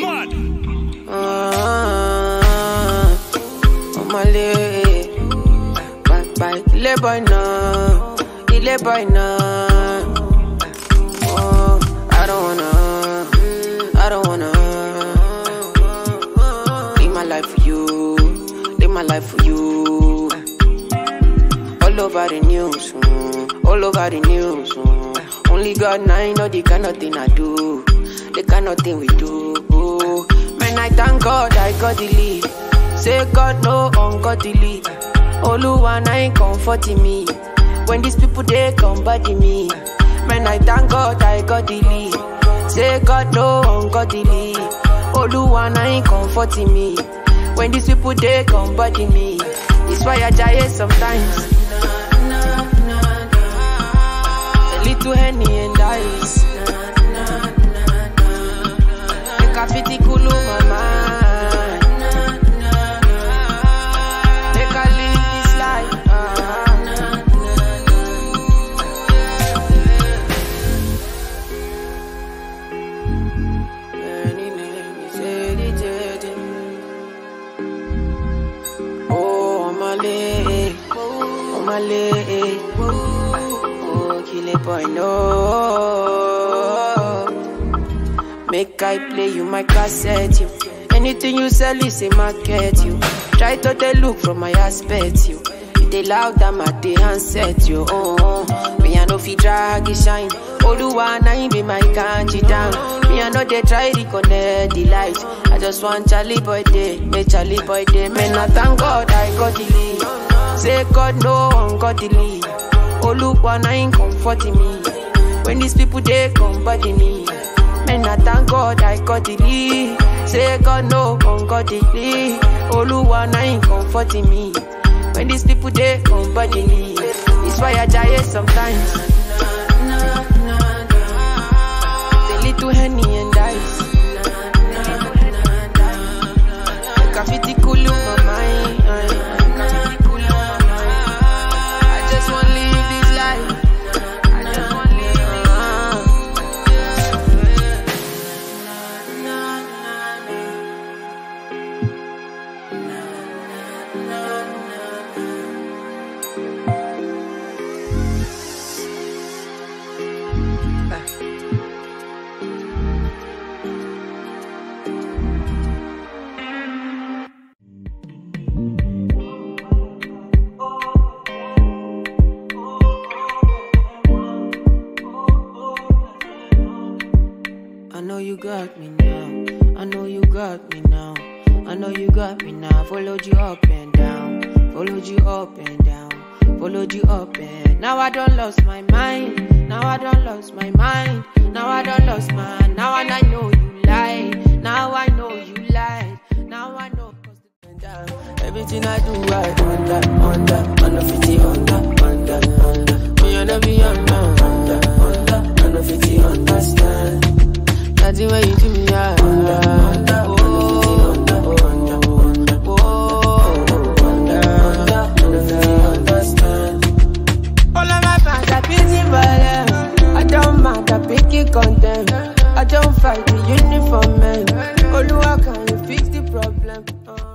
Mad. Ah, bye bye, ile boy now, ile boy now. Oh, I don't wanna, I don't wanna. Live my life for you, live my life for you. All over the news, mm, all over the news. mm. Only God now I know the kind of thing I do, the kind of thing we do. Man, I thank God I got the. Say God no ungodly. Oluwa na ain't comforting me. When these people they come body me. Man, I thank God I got the. Say God no ungodly. Oluwa na ain't comforting me. When these people they come body me. It's why I die sometimes. A lay. Eh, oh, kill it, boy, no. Make I play you my cassette, you. Anything you sell is a market, you. Try to they look from my aspect, you. They loud them at the handset, you. Oh, oh. Me I fi drag it shine. Oluwa na him be my Kanji Dam. Me I know they try to connect the light. I just want Charlie boy day, make Charlie boy day. Man, I thank God I got the lead. Say God no one. Oluwa na him comforting me. When these people they come body me. Man, I thank God I got the. Say God no one. Oluwa na him comforting me. When these people they come body me. It's why I die sometimes. Know you got me now. I know you got me now. I know you got me now. Followed you up and down. Followed you up and down. Followed you up and now I don't lost my mind. Now I don't lost my mind. Now I don't lost my now and I know you lie. Now I know you lie. Now I know. Everything I do I under under under fifty under under under. Me and me under under I pick condemn. I don't fight the uniform man. Oluwa, can you fix the problem? Uh.